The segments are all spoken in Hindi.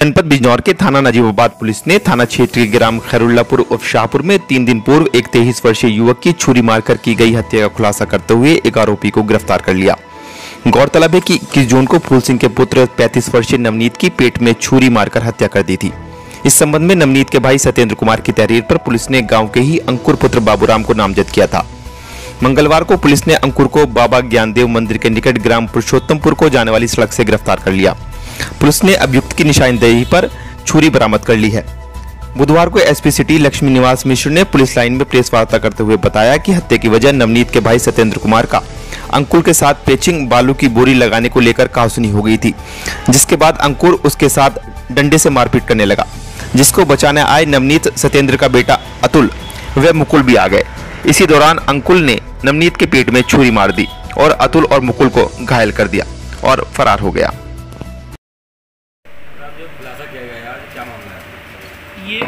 जनपद बिजनौर के थाना नजीबाबाद पुलिस ने थाना क्षेत्र के ग्राम खैरुल्लापुर उर्फ़ शाहपुर में तीन दिन पूर्व एक तेईस वर्षीय युवक की छुरी मारकर की गई हत्या का खुलासा करते हुए एक आरोपी को गिरफ़्तार कर लिया। गौरतलब है कि इक्कीस जून को फूल सिंह के पुत्र 35 वर्षीय नवनीत की पेट में छुरी मारकर हत्या कर दी थी। इस संबंध में नवनीत के भाई सत्येंद्र कुमार की तहरीर पर पुलिस ने गाँव के ही अंकुर पुत्र बाबूराम को नामजद किया था। मंगलवार को पुलिस ने अंकुर को बाबा ज्ञानदेव मंदिर के निकट ग्राम पुरुषोत्तमपुर को जाने वाली सड़क से गिरफ़्तार कर लिया। पुलिस ने अभियुक्त की निशानदेही पर छुरी बरामद कर ली है। बुधवार को एसपी सिटी लक्ष्मी निवास मिश्र ने पुलिस लाइन में प्रेस वार्ता करते हुए बताया कि हत्या की वजह नवनीत के भाई सत्येंद्र कुमार का अंकुर के साथ पेचिंग, बालू की बोरी लगाने को लेकर काउसनी हो गई थी, जिसके बाद अंकुर उसके साथ डंडे से मारपीट करने लगा, जिसको बचाने आए नवनीत, सत्येंद्र का बेटा अतुल व मुकुल भी आ गए। इसी दौरान अंकुल ने नवनीत के पेट में छुरी मार दी और अतुल और मुकुल को घायल कर दिया और फरार हो गया जो खुलासा किया गया है आज क्या मामला है ये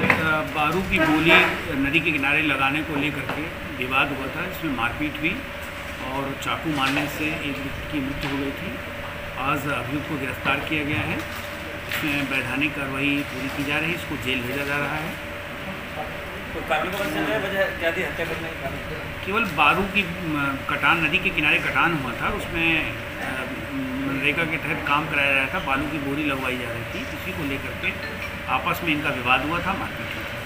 बारू की गोली नदी के किनारे लगाने को लेकर के विवाद हुआ था इसमें मारपीट हुई और चाकू मारने से एक व्यक्ति की मृत्यु हो गई थी। आज अभियुक्त को गिरफ़्तार किया गया है। इसमें वैधानिक कार्रवाई पूरी की जा रही है इसको जेल भेजा जा रहा है। तो केवल बारू की कटान नदी के किनारे कटान हुआ था उसमें मनरेगा के तहत काम कराया जा रहा था। बालू की बोरी लगवाई जा रही थी। इसी को लेकर के आपस में इनका विवाद हुआ था, मारपीट हुई थी।